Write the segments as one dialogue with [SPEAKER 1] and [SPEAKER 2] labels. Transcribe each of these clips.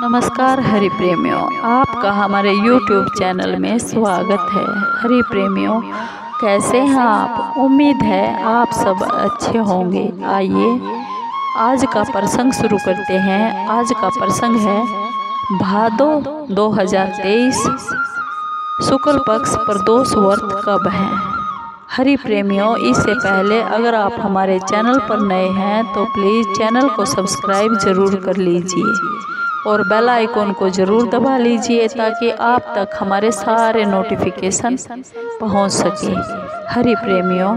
[SPEAKER 1] नमस्कार, हरि प्रेमियों। आपका हमारे YouTube चैनल में स्वागत है। हरि प्रेमियों, कैसे हैं आप? उम्मीद है आप सब अच्छे होंगे। आइए, आज का प्रसंग शुरू करते हैं। आज का प्रसंग है, भादो 2023 शुक्ल पक्ष प्रदोष व्रत कब है? हरि प्रेमियों, इससे पहले अगर आप हमारे चैनल पर नए हैं तो प्लीज़ चैनल को सब्सक्राइब ज़रूर कर लीजिए। और बेल आइकॉन को ज़रूर दबा लीजिए ताकि आप तक हमारे सारे नोटिफिकेशन पहुँच सके। हरी प्रेमियों,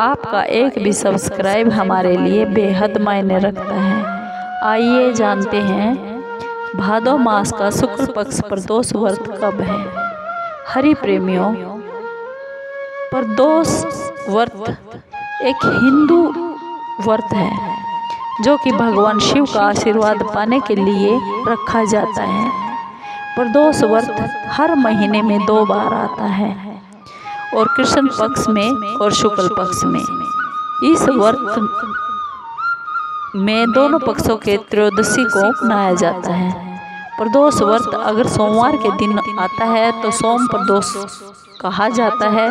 [SPEAKER 1] आपका एक भी सब्सक्राइब हमारे लिए बेहद मायने रखता है। आइए जानते हैं भादो मास का शुक्ल पक्ष प्रदोष व्रत कब है? हरि प्रेमियों, प्रदोष व्रत एक हिंदू व्रत है। जो कि भगवान शिव का आशीर्वाद पाने के लिए रखा जाता है। प्रदोष व्रत हर महीने में दो बार आता है। और कृष्ण पक्ष में और शुक्ल पक्ष में। इस व्रत में दोनों पक्षों के त्रयोदशी को मनाया जाता है। प्रदोष व्रत अगर सोमवार के दिन आता है तो सोम प्रदोष कहा जाता है।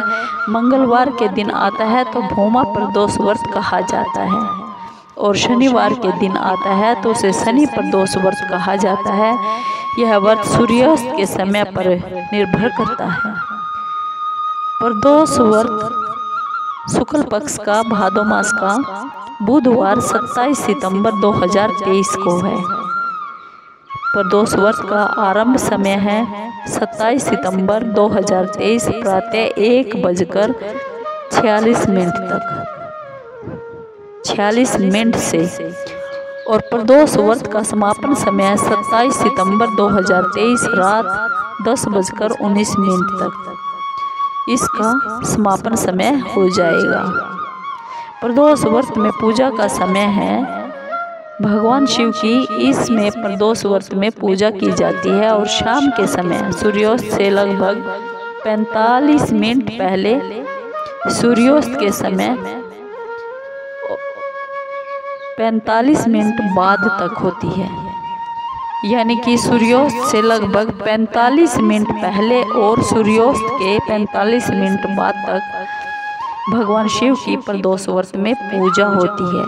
[SPEAKER 1] मंगलवार के दिन आता है तो भूमा प्रदोष व्रत कहा जाता है। और शनिवार के दिन आता है तो उसे शनि प्रदोष व्रत कहा जाता है। यह व्रत सूर्यास्त के समय पर निर्भर करता है। प्रदोष व्रत शुक्ल पक्ष का भादो मास का बुधवार 27 सितंबर 2023 को है। प्रदोष व्रत का आरंभ समय है 27 सितंबर 2023 प्रातः एक बजकर छियालीस मिनट तक। छियालीस मिनट से। और प्रदोष व्रत का समापन समय 27 सितंबर 2023 रात दस बजकर उन्नीस मिनट तक। इसका समापन समय हो जाएगा। प्रदोष व्रत में पूजा का समय है। भगवान शिव की इसमें प्रदोष व्रत में पूजा की जाती है और शाम के समय सूर्योस्त से लगभग 45 मिनट पहले सूर्योस्त के समय पैंतालीस मिनट बाद तक होती है। यानी कि सूर्योस्त से लगभग 45 मिनट पहले और सूर्योस्त के 45 मिनट बाद तक भगवान शिव की प्रदोष व्रत में पूजा होती है।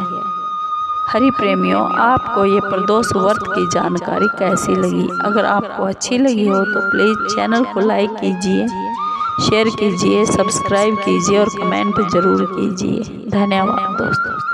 [SPEAKER 1] हरि प्रेमियों, आपको ये प्रदोष व्रत की जानकारी कैसी लगी? अगर आपको अच्छी लगी हो तो प्लीज़ चैनल को लाइक कीजिए शेयर कीजिए सब्सक्राइब कीजिए और कमेंट ज़रूर कीजिए। धन्यवाद दोस्तों।